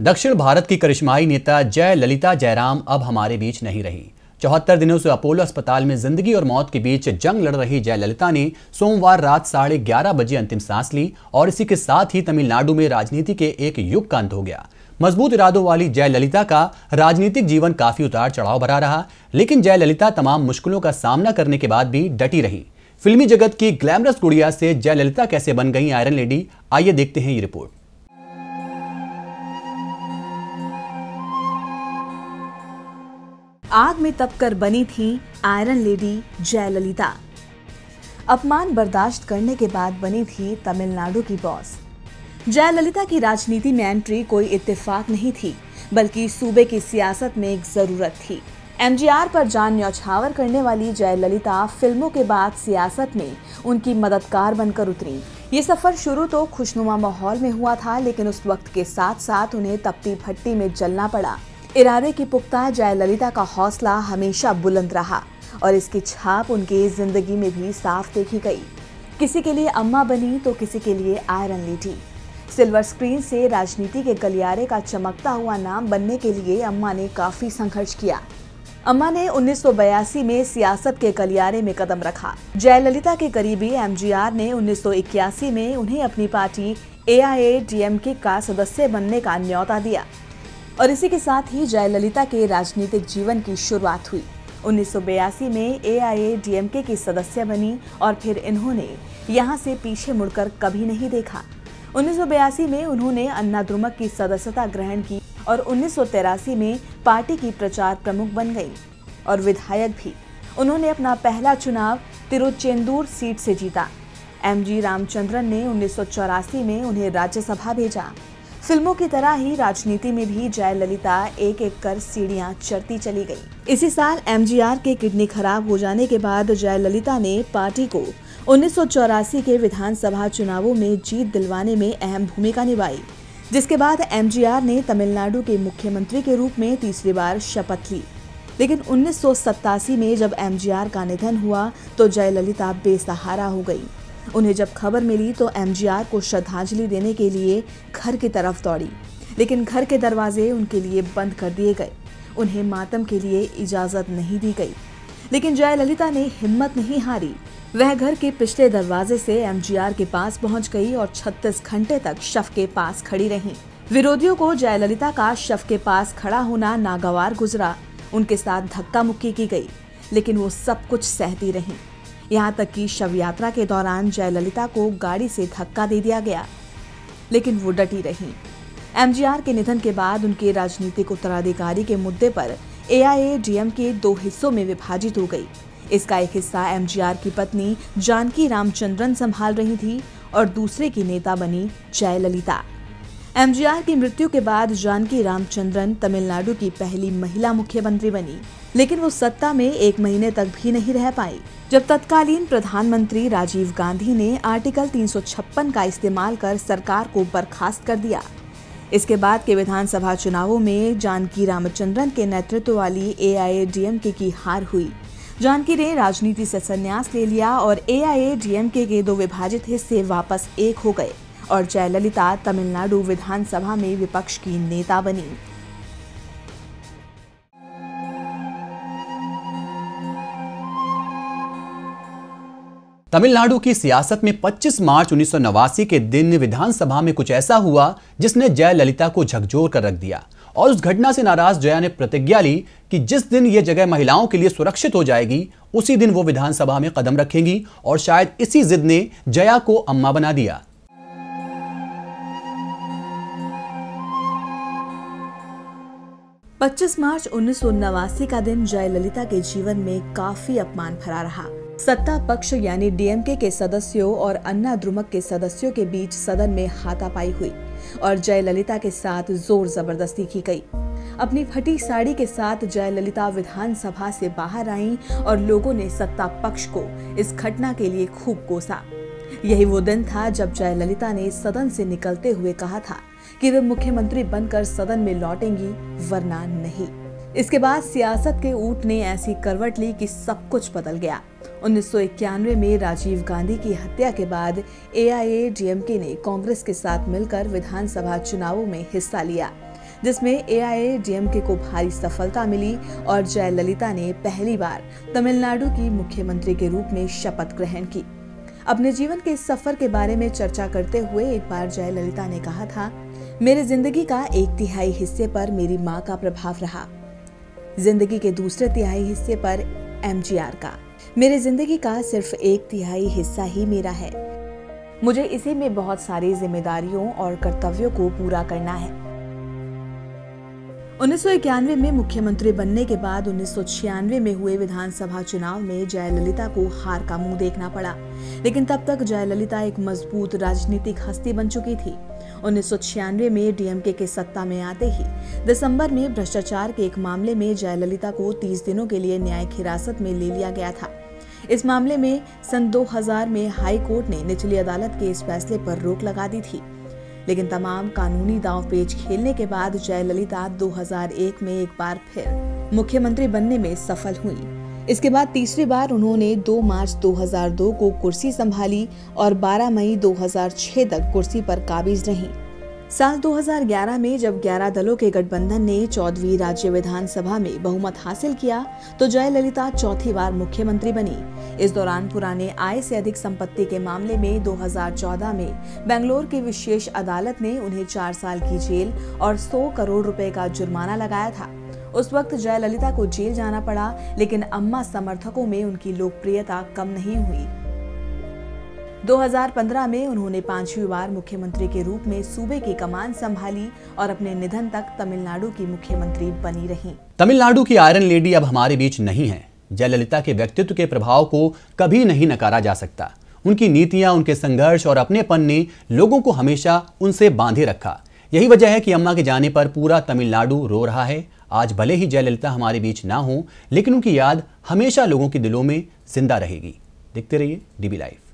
दक्षिण भारत की करिश्माई नेता जय ललिता जयराम अब हमारे बीच नहीं रही। चौहत्तर दिनों से अपोलो अस्पताल में ज़िंदगी और मौत के बीच जंग लड़ रही जयललिता ने सोमवार रात साढ़े ग्यारह बजे अंतिम सांस ली और इसी के साथ ही तमिलनाडु में राजनीति के एक युग का अंत हो गया। मज़बूत इरादों वाली जयललिता का राजनीतिक जीवन काफ़ी उतार चढ़ाव भरा रहा, लेकिन जयललिता तमाम मुश्किलों का सामना करने के बाद भी डटी रही। फिल्मी जगत की ग्लैमरस गुड़िया से जयललिता कैसे बन गई आयरन लेडी? आइए देखते हैं ये रिपोर्ट। आग में तपकर बनी थी आयरन लेडी जयललिता। अपमान बर्दाश्त करने के बाद बनी थी तमिलनाडु की बॉस। जयललिता की राजनीति में एंट्री कोई इत्तेफाक नहीं थी, बल्कि सूबे की सियासत में एक ज़रूरत थी। एमजीआर पर जान न्यौछावर करने वाली जयललिता फ़िल्मों के बाद सियासत में उनकी मददगार बनकर उतरी। ये सफ़र शुरू तो खुशनुमा माहौल में हुआ था, लेकिन उस वक्त के साथ साथ उन्हें तपती भट्टी में जलना पड़ा। इरादे की पुख्ता जयललिता का हौसला हमेशा बुलंद रहा और इसकी छाप उनकी ज़िंदगी में भी साफ़ देखी गई। किसी के लिए अम्मा बनी तो किसी के लिए आयरन लेडी सिल्वर स्क्रीन से राजनीति के गलियारे का चमकता हुआ नाम बनने के लिए अम्मा ने काफ़ी संघर्ष किया। अम्मा ने 1982 में सियासत के गलियारे में कदम रखा। जयललिता के करीबी एमजीआर ने 1981 में उन्हें अपनी पार्टी एआईएडीएमके का सदस्य बनने का न्यौता दिया। और इसी के साथ ही जयललिता के राजनीतिक जीवन की शुरुआत हुई। 1982 में एआईएडीएमके की सदस्य बनी और फिर इन्होंने यहाँ से पीछे मुड़कर कभी नहीं देखा। 1982 में उन्होंने अन्ना द्रुमक की सदस्यता ग्रहण की और उन्नीस में पार्टी की प्रचार प्रमुख बन गई। और विधायक भी। उन्होंने अपना पहला चुनाव तिरुचेंदूर सीट से जीता। एमजी रामचंद्रन ने उन्नीस सौ चौरासी में उन्हें राज्यसभा भेजा। फ़िल्मों की तरह ही राजनीति में भी जयललिता एक एक कर सीढ़ियाँ चढ़ती चली गई। इसी साल एमजीआर के किडनी खराब हो जाने के बाद जयललिता ने पार्टी को उन्नीस सौ चौरासी के विधानसभा चुनावों में जीत दिलवाने में अहम भूमिका निभाई। जिसके बाद एमजीआर ने तमिलनाडु के मुख्यमंत्री के रूप में तीसरी बार शपथ ली। लेकिन उन्नीस सौ सतासी में जब एमजीआर का निधन हुआ तो जयललिता बेसहारा हो गई। उन्हें जब खबर मिली तो एमजीआर को श्रद्धांजलि देने के लिए घर की तरफ़ दौड़ी, लेकिन घर के दरवाजे उनके लिए बंद कर दिए गए। उन्हें मातम के लिए इजाज़त नहीं दी गई। लेकिन जयललिता ने हिम्मत नहीं हारी। वह घर के पिछले दरवाजे से एमजीआर के पास पहुँच गई और 36 घंटे तक शव के पास खड़ी रही। विरोधियों को जयललिता का शव के पास खड़ा होना नागवार गुजरा। उनके साथ धक्का मुक्की की गई, लेकिन वो सब कुछ सहती रही। यहाँ तक कि शव यात्रा के दौरान जयललिता को गाड़ी से धक्का दे दिया गया, लेकिन वो डटी रही। एमजीआर के निधन के बाद उनके राजनीतिक उत्तराधिकारी के मुद्दे पर एआईएडीएम के दो हिस्सों में विभाजित हो गई। इसका एक हिस्सा एमजीआर की पत्नी जानकी रामचंद्रन संभाल रही थी और दूसरे की नेता बनी जयललिता। एमजीआर की मृत्यु के बाद जानकी रामचंद्रन तमिलनाडु की पहली महिला मुख्यमंत्री बनी। लेकिन वो सत्ता में एक महीने तक भी नहीं रह पाई। जब तत्कालीन प्रधानमंत्री राजीव गांधी ने आर्टिकल 356 का इस्तेमाल कर सरकार को बर्खास्त कर दिया। इसके बाद के विधानसभा चुनावों में जानकी रामचंद्रन के नेतृत्व वाली ए एआईएडीएमके की हार हुई। जानकी ने राजनीति से संन्यास ले लिया और ए एआईएडीएमके के दो विभाजित हिस्से वापस एक हो गए और जयललिता तमिलनाडु विधानसभा में विपक्ष की नेता बनी। तमिलनाडु की सियासत में 25 मार्च उन्नीस सौ नवासी के दिन विधानसभा में कुछ ऐसा हुआ जिसने जयललिता को झकझोर कर रख दिया। और उस घटना से नाराज़ जया ने प्रतिज्ञा ली कि जिस दिन यह जगह महिलाओं के लिए सुरक्षित हो जाएगी, उसी दिन वो विधानसभा में कदम रखेंगी और शायद इसी जिद ने जया को अम्मा बना दिया। 25 मार्च उन्नीस सौ नवासी का दिन जयललिता के जीवन में काफ़ी अपमान भरा रहा। सत्ता पक्ष यानी डीएमके के सदस्यों और अन्ना द्रुमक के सदस्यों के बीच सदन में हाथापाई हुई और जयललिता के साथ ज़ोर ज़बरदस्ती की गई। अपनी फटी साड़ी के साथ जयललिता विधानसभा से बाहर आईं और लोगों ने सत्ता पक्ष को इस घटना के लिए खूब कोसा। यही वो दिन था जब जयललिता ने सदन से निकलते हुए कहा था कि वे मुख्यमंत्री बनकर सदन में लौटेंगी, वरना नहीं। इसके बाद सियासत के ऊट ने ऐसी करवट ली कि सब कुछ बदल गया। उन्नीस सौ इक्यानवे में राजीव गांधी की हत्या के बाद एआईएडीएमके ने कांग्रेस के साथ मिलकर विधानसभा चुनावों में हिस्सा लिया, जिसमें एआईएडीएमके को भारी सफलता मिली और जयललिता ने पहली बार तमिलनाडु की मुख्यमंत्री के रूप में शपथ ग्रहण की। अपने जीवन के सफ़र के बारे में चर्चा करते हुए एक बार जयललिता ने कहा था, मेरे ज़िंदगी का एक तिहाई हिस्से पर मेरी माँ का प्रभाव रहा। ज़िंदगी के दूसरे तिहाई हिस्से पर एमजीआर का। मेरे ज़िंदगी का सिर्फ़ एक तिहाई हिस्सा ही मेरा है। मुझे इसी में बहुत सारी जिम्मेदारियों और कर्तव्यों को पूरा करना है। उन्नीस सौ इक्यानवे में मुख्यमंत्री बनने के बाद उन्नीस सौ छियानवे में हुए विधानसभा चुनाव में जयललिता को हार का मुँह देखना पड़ा। लेकिन तब तक जयललिता एक मज़बूत राजनीतिक हस्ती बन चुकी थी। उन्नीस सौ छियानवे में डीएमके के सत्ता में आते ही दिसंबर में भ्रष्टाचार के एक मामले में जयललिता को 30 दिनों के लिए न्यायिक हिरासत में ले लिया गया था। इस मामले में सन 2000 में हाई कोर्ट ने निचली अदालत के इस फैसले पर रोक लगा दी थी। लेकिन तमाम कानूनी दाव पेच खेलने के बाद जयललिता 2001 में एक बार फिर मुख्यमंत्री बनने में सफल हुई इसके बाद तीसरी बार उन्होंने 2 मार्च 2002 को कुर्सी संभाली और 12 मई 2006 तक कुर्सी पर काबिज रहीं। साल 2011 में जब 11 दलों के गठबंधन ने चौदहवीं राज्य विधानसभा में बहुमत हासिल किया तो जयललिता चौथी बार मुख्यमंत्री बनी। इस दौरान पुराने आय से अधिक संपत्ति के मामले में 2014 में बेंगलोर की विशेष अदालत ने उन्हें चार साल की जेल और 100 करोड़ रुपए का जुर्माना लगाया था। उस वक्त जयललिता को जेल जाना पड़ा, लेकिन अम्मा समर्थकों में उनकी लोकप्रियता कम नहीं हुई। 2015 में उन्होंने पांचवी बार मुख्यमंत्री के रूप में सूबे की कमान संभाली और अपने निधन तक तमिलनाडु की मुख्यमंत्री बनी रहीं। तमिलनाडु की आयरन लेडी अब हमारे बीच नहीं है। जयललिता के व्यक्तित्व के प्रभाव को कभी नहीं नकारा जा सकता। उनकी नीतियाँ, उनके संघर्ष और अपनेपन ने लोगों को हमेशा उनसे बांधे रखा। यही वजह है कि अम्मा के जाने पर पूरा तमिलनाडु रो रहा है। आज भले ही जयललिता हमारे बीच ना हो, लेकिन उनकी याद हमेशा लोगों के दिलों में ज़िंदा रहेगी। देखते रहिए डीबी लाइव।